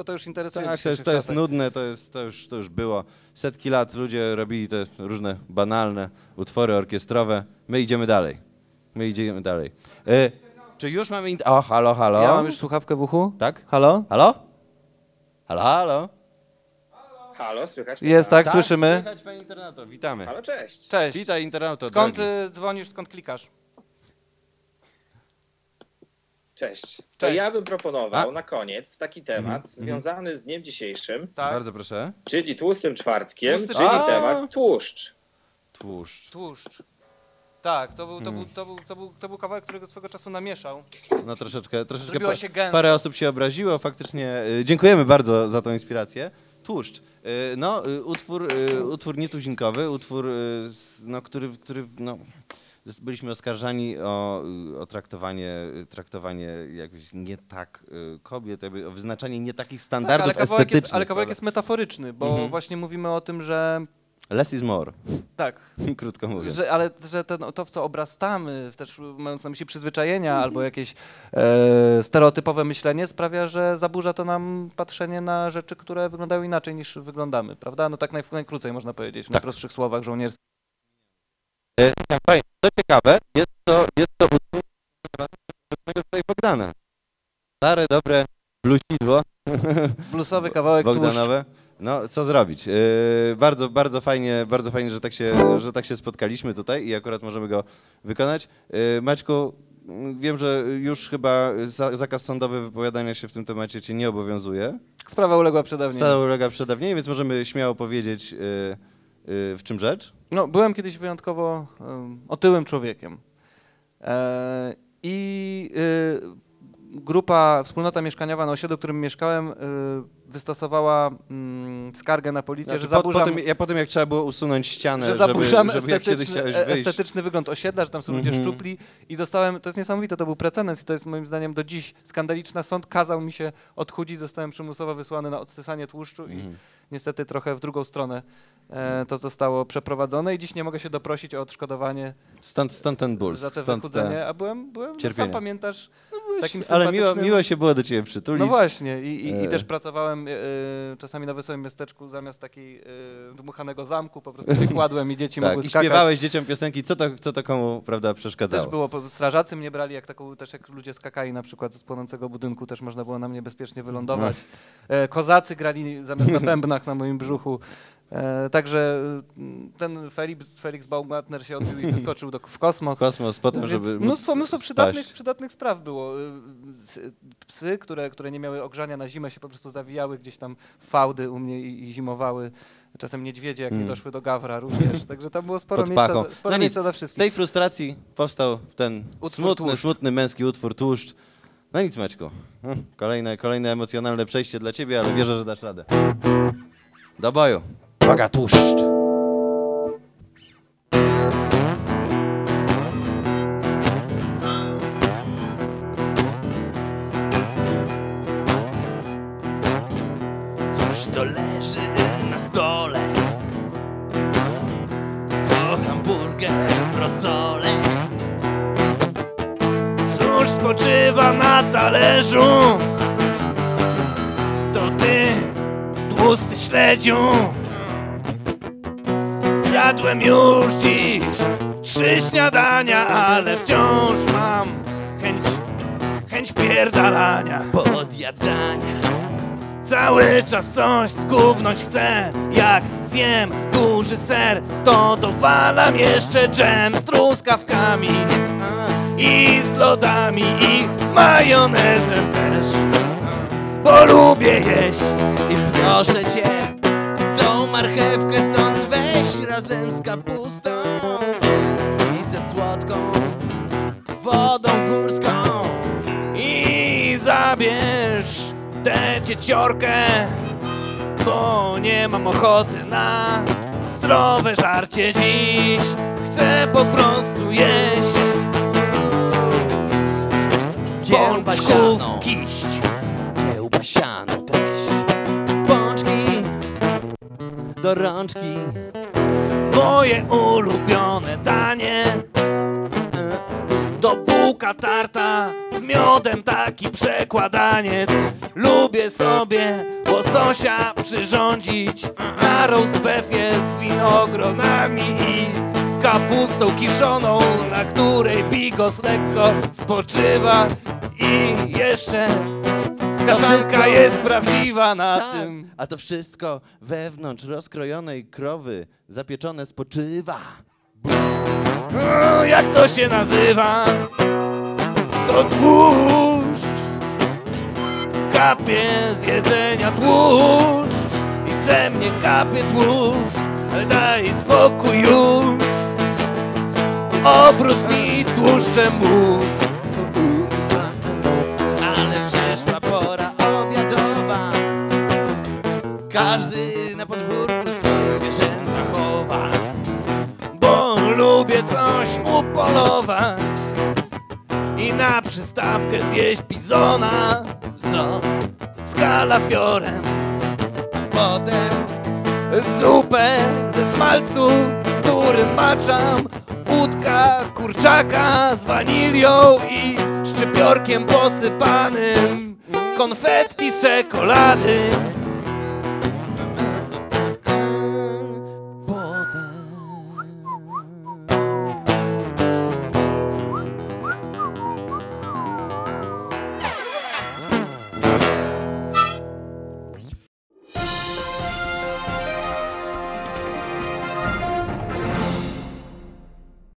Kogo to już interesuje? Tak, to jest, to jest nudne, to, jest, to, już, to już było. Setki lat ludzie robili te różne banalne utwory orkiestrowe. My idziemy dalej. My idziemy dalej. E, czy już mamy... Int- o, halo, halo. Ja mam już słuchawkę w uchu. Tak? Halo? Halo? Halo, halo? Halo, słychać? mnie? Jest, tak, słyszymy. Słychać, panie internauto, witamy. Halo, cześć. Cześć. Witaj internauto, Skąd drogi. y, dzwonisz, skąd klikasz? Cześć. To Cześć. ja bym proponował A? na koniec taki temat Mhm, związany z dniem dzisiejszym, Tak. Bardzo proszę. czyli tłustym czwartkiem, Tłusty czyli czwartek. temat tłuszcz. Tłuszcz. Tłuszcz. Tak, to był, to, Mm. był, to, był, to, był, to był kawałek, którego swego czasu namieszał. No troszeczkę, troszeczkę pa- się gęsto. parę osób się obraziło, faktycznie. y, Dziękujemy bardzo za tą inspirację. Tłuszcz. Y, No, y, utwór, y, utwór nietuzinkowy, utwór, y, no, który, który no, byliśmy oskarżani o, o traktowanie, traktowanie jakoś nie tak y, kobiet, o wyznaczanie nie takich standardów tak, ale kawałek, estetycznych. jest, ale kawałek prawda? jest metaforyczny, bo Mhm. właśnie mówimy o tym, że Less is more, tak, krótko mówiąc. że, ale że to, to, w co obrastamy, też mając na myśli przyzwyczajenia Mhm. albo jakieś e, stereotypowe myślenie, sprawia, że zaburza to nam patrzenie na rzeczy, które wyglądają inaczej niż wyglądamy, prawda? No tak naj, najkrócej można powiedzieć, w Tak. najprostszych słowach żołnierskich. Ciekawe, jest to, jest to utwór wykonanego tutaj Bogdana. Stare, dobre blusidło. Bluesowy kawałek tłuszcz. Bogdanowe. No, co zrobić? Yy, bardzo, bardzo fajnie, bardzo fajnie, że tak, się, że tak się spotkaliśmy tutaj i akurat możemy go wykonać. Yy, Maćku, wiem, że już chyba za, zakaz sądowy wypowiadania się w tym temacie cię nie obowiązuje. Sprawa uległa przedawnieniu. Stale ulega przedawnieniu, więc możemy śmiało powiedzieć, yy, w czym rzecz. No, byłem kiedyś wyjątkowo otyłym człowiekiem. E, I y, grupa, wspólnota mieszkaniowa na osiedlu, w którym mieszkałem, y, wystosowała mm, skargę na policję, Znaczy, że po, zaburzam, potem, ja potem jak trzeba było usunąć ścianę, że żeby, zaburzam żeby kiedyś estetyczny, estetyczny wygląd osiedla, że tam są ludzie Mhm. szczupli i dostałem, to jest niesamowite, to był precedens i to jest moim zdaniem do dziś skandaliczna. Sąd kazał mi się odchudzić, zostałem przymusowo wysłany na odsysanie tłuszczu i Mhm. niestety trochę w drugą stronę e, to zostało przeprowadzone i dziś nie mogę się doprosić o odszkodowanie Stąd, stąd ten ból, za te stąd wychudzenie, a byłem, byłem no, sam pamiętasz, takim Ale miło, miło się było do ciebie przytulić. No właśnie, i, i, i E. też pracowałem e, czasami na wesołym miasteczku zamiast takiej e, dmuchanego zamku, po prostu się kładłem i dzieci tak, mogły i skakać. śpiewałeś dzieciom piosenki, co to, co to komu prawda, przeszkadzało. Też było, strażacy mnie brali, jak taką, też jak ludzie skakali na przykład z płonącego budynku, też można było na mnie bezpiecznie wylądować. E, kozacy grali zamiast na bębnach na moim brzuchu. E, także ten Felix, Felix Baumgartner się odbił i wyskoczył do, w kosmos. Kosmos potem, Więc żeby mnóstwo, mnóstwo przydatnych, przydatnych spraw było. Y, Psy, które, które nie miały ogrzania na zimę, się po prostu zawijały gdzieś tam w fałdy u mnie i, i zimowały. Czasem niedźwiedzie, jak nie Mm. doszły do gawra również. Także tam było sporo Pod miejsca, sporo No nic, miejsca dla Z wszystkich. tej frustracji powstał ten Utwór smutny, Tłuszcz. smutny męski utwór Tłuszcz. No nic Maćku, Hm, kolejne, kolejne emocjonalne przejście dla ciebie, ale wierzę, że dasz radę. Do boju. Uwaga, Tłuszcz. Cóż to leży na stole? To hamburger w rosole Cóż spoczywa na talerzu? To ty, tłusty śledziu Jadłem już dziś trzy śniadania, ale wciąż mam chęć, chęć pierdalania. Podjadania. Cały czas coś skubnąć chcę. Jak zjem duży ser To dowalam jeszcze dżem z truskawkami I z lodami I z majonezem też. Bo lubię jeść. I proszę cię, tą marchewkę stąd razem z kapustą i ze słodką wodą górską. I zabierz tę cieciorkę Bo nie mam ochoty na zdrowe żarcie dziś. Chcę po prostu jeść. Pączków kiść. Kiełbasianą treść. Pączki do rączki, Moje ulubione danie. Do bułka tarta z miodem taki przekładaniec. Lubię sobie łososia przyrządzić. Na roast beefie z winogronami i kapustą kiszoną, na której bigos lekko spoczywa. I jeszcze kaszanka wszystko- jest prawdziwa na Tak, tym. a to wszystko wewnątrz rozkrojonej krowy zapieczone spoczywa. O, jak to się nazywa? To tłuszcz. Kapie z jedzenia tłuszcz i ze mnie kapie tłuszcz, ale daj spokój już. Obróz mi tłuszczem mózg. Każdy na podwórku swoje zwierzęta chowa. bo lubię coś upolować i na przystawkę zjeść bizona z kalafiorem. Potem Zupę ze smalcu, którym maczam Łódka kurczaka z wanilią i szczypiorkiem posypanym Konfetti z czekolady